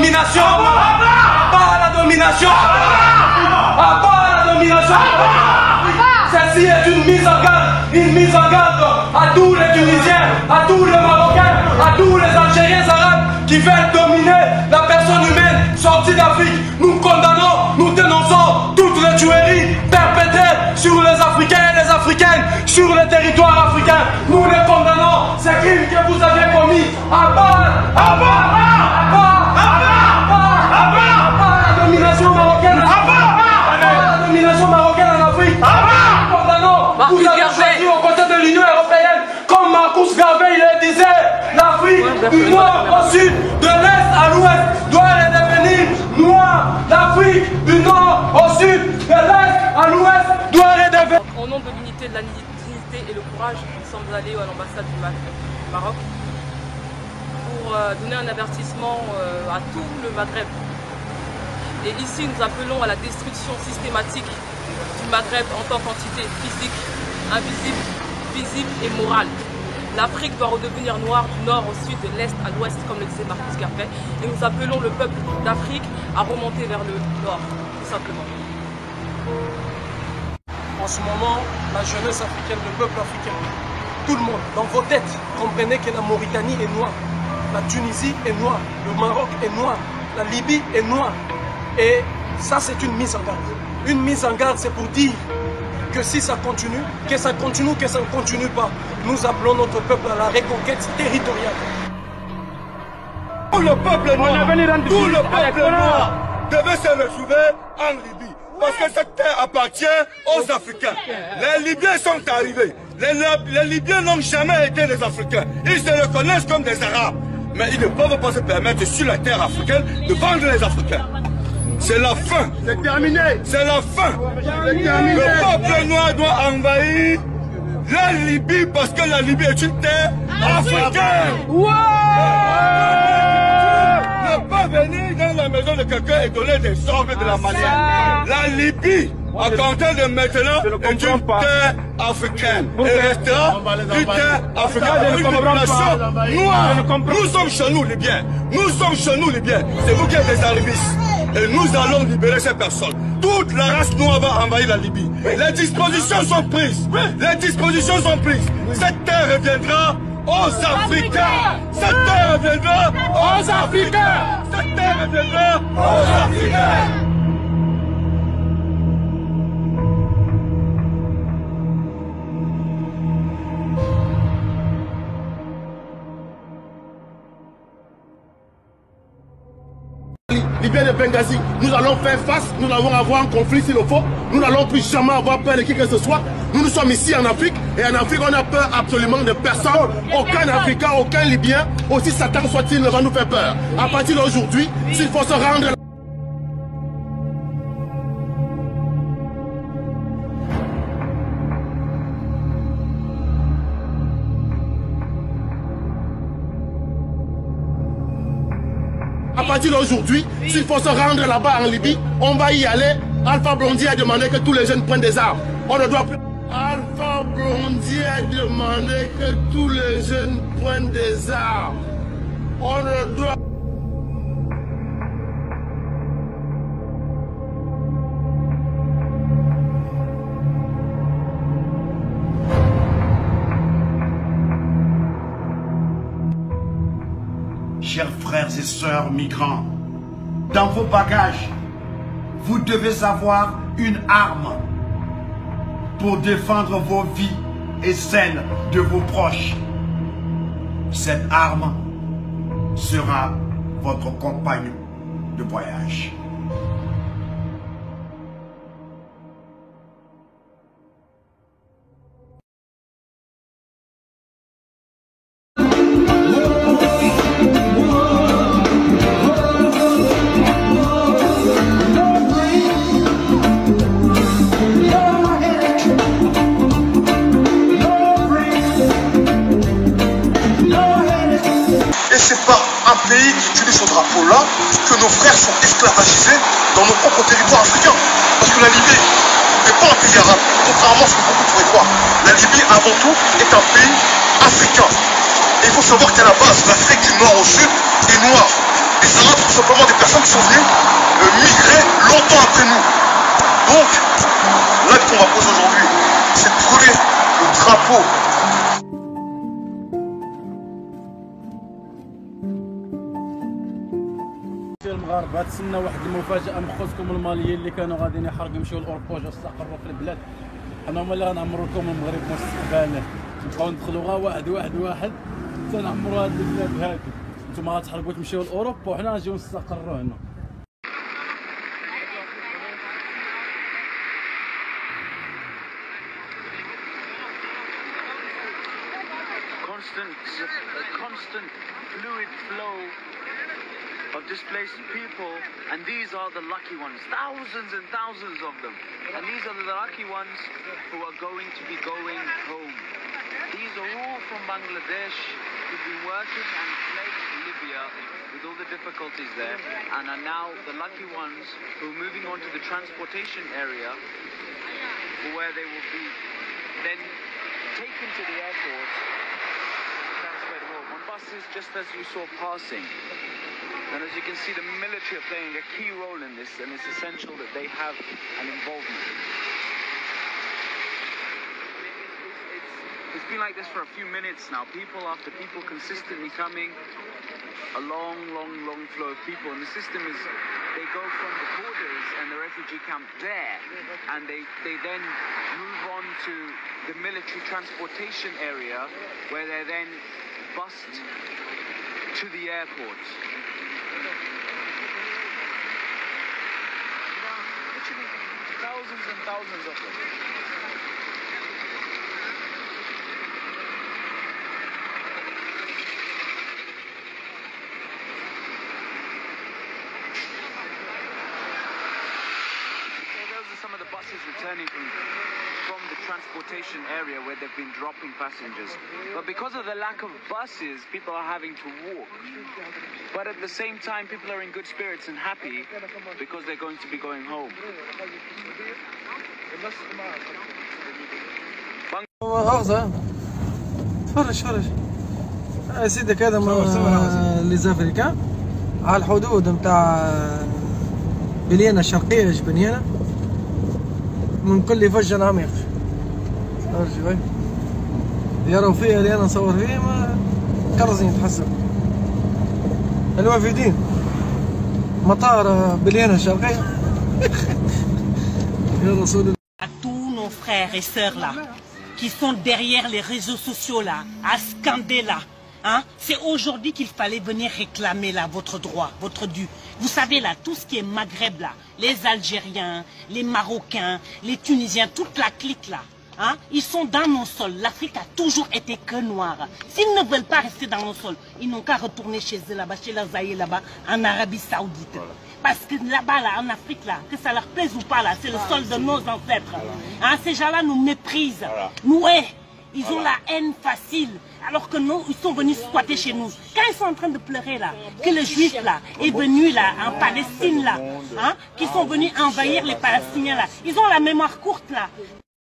domination. À la domination. À bas la domination. Celle-ci est une mise en garde, une mise en garde à tous les Tunisiens, à tous les Marocains, à tous les Algériens arabes qui veulent dominer la personne humaine sortie d'Afrique. Nous condamnons, nous dénonçons toutes les tueries perpétrées sur les Africains et les Africaines, sur les territoires africains. Nous les condamnons, ces crimes que vous avez commis à bas, à bas, à bas, du nord au sud, de l'est à l'ouest, doit redevenir noire. L'Afrique du nord au sud, de l'est à l'ouest, doit redevenir. Au nom de l'unité, de la dignité et le courage, nous sommes allés à l'ambassade du Maroc pour euh, donner un avertissement euh, à tout le Maghreb. Et ici, nous appelons à la destruction systématique du Maghreb en tant qu'entité physique, invisible, visible et morale. L'Afrique doit redevenir noire du nord au sud, de l'est à l'ouest, comme le disait Marcus Garvey. Et nous appelons le peuple d'Afrique à remonter vers le nord, tout simplement. En ce moment, la jeunesse africaine, le peuple africain, tout le monde, dans vos têtes, comprenez que la Mauritanie est noire, la Tunisie est noire, le Maroc est noir, la Libye est noire. Et ça, c'est une mise en garde. Une mise en garde, c'est pour dire que si ça continue, que ça continue, que ça ne continue pas, nous appelons notre peuple à la reconquête territoriale. Tout le peuple noir, tout le peuple noir devait se retrouver en Libye. Parce que cette terre appartient aux Africains. Les Libyens sont arrivés. Les, les Libyens n'ont jamais été des Africains. Ils se reconnaissent comme des Arabes. Mais ils ne peuvent pas se permettre sur la terre africaine de vendre les Africains. C'est la fin. C'est terminé. C'est la fin. Terminé. Le peuple noir doit envahir la Libye parce que la Libye est une terre africaine. Ne pas venir dans la maison de quelqu'un et donner des ordres de la manière. La Libye, à compter de maintenant, est une terre africaine. Et restera une terre africaine. Une population noire. Nous sommes chez nous, Libyens. Nous sommes chez nous, Libyens. C'est vous qui êtes des arrivistes. Et nous allons libérer ces personnes. Toute la race noire va envahir la Libye. Les dispositions sont prises. Les dispositions sont prises. Cette terre reviendra aux Africains. Cette terre reviendra aux Africains. Cette terre reviendra aux Africains. Libyen de Benghazi, nous allons faire face, nous allons avoir un conflit s'il le faut, nous n'allons plus jamais avoir peur de qui que ce soit. Nous nous sommes ici en Afrique. Et en Afrique on a peur absolument de personne, aucun Africain, aucun Libyen, aussi Satan soit-il ne va nous faire peur. À partir d'aujourd'hui, s'il faut se rendre... À partir d'aujourd'hui, s'il faut se rendre là-bas en Libye, on va y aller. Alpha Blondy a demandé que tous les jeunes prennent des armes. On ne doit plus... Alpha Blondy a demandé que tous les jeunes prennent des armes. On ne doit... frères et sœurs migrants, dans vos bagages, vous devez avoir une arme pour défendre vos vies et celles de vos proches. Cette arme sera votre compagnon de voyage. Territoires africains. Parce que la Libye n'est pas un pays arabe, contrairement à ce que beaucoup pourraient croire. La Libye, avant tout, est un pays africain. Et il faut savoir qu'à la base, l'Afrique du Nord au Sud est noire. ça sera tout simplement des personnes qui sont venues euh, migrer longtemps après nous. Donc, l'acte qu'on va poser aujourd'hui, c'est de brûler le drapeau تسنى واحد المفاجأة من خوتكم الماليين اللي كانوا غاديين يحرقوا يمشيو لاوروبا وجاو استقروا في البلاد. حنا هما اللي غنعمروا لكم المغرب مستقبلا نبقاو ندخلوا غا واحد واحد واحد. تنعمروا هاد البلاد هادي. نتوما غتحرقوا تمشيو لأوروبا وحنا غنجيو نستقروا هنا. Constant, a constant fluid flow. Of displaced people, and these are the lucky ones, thousands and thousands of them. And these are the lucky ones who are going to be going home. These are all from Bangladesh who've been working and fled Libya with all the difficulties there, and are now the lucky ones who are moving on to the transportation area where they will be then taken to the airport transferred on buses just as you saw passing. And as you can see, the military are playing a key role in this, and it's essential that they have an involvement. It's, been like this for a few minutes now. People after people consistently coming, a long, long, long flow of people, and the system is they go from the borders and the refugee camp there, and they, they then move on to the military transportation area where they're then bussed to the airport. Thousands and thousands of them. Those are some of the buses returning from the transportation area where they've been dropping passengers. But because of the lack of buses, people are having to walk. But at the same time, people are in good spirits and happy because they're going to be going home. مؤاخذة تفرج تفرج آه، سيدك هذا من ليزافريكان على الحدود نتاع بليانة الشرقية اش بنيانة من كل فج عميق تفرج وين يروا فيها اللي انا نصور فيه ما كرزين تحسب الوافدين مطار بليانة الشرقية يا رسول الله à tous nos frères et sœurs là, qui sont derrière les réseaux sociaux là, à scander là. Hein? C'est aujourd'hui qu'il fallait venir réclamer là votre droit, votre dû. Vous savez là, tout ce qui est Maghreb là, les Algériens, les Marocains, les Tunisiens, toute la clique là. Hein? Ils sont dans nos sols. L'Afrique a toujours été que noire. S'ils ne veulent pas rester dans nos sols, ils n'ont qu'à retourner chez eux là-bas, chez leurs aïeux là-bas, en Arabie Saoudite. Parce que là-bas, là, en Afrique, là, que ça leur plaise ou pas, là, c'est le sol de nos ancêtres. Hein, ces gens-là nous méprisent, nous. Ils ont la haine facile, alors que nous, ils sont venus squatter chez nous. Quand ils sont en train de pleurer là, que les Juifs là est venu là, en Palestine là, hein, qui sont venus envahir les Palestiniens là, ils ont la mémoire courte là.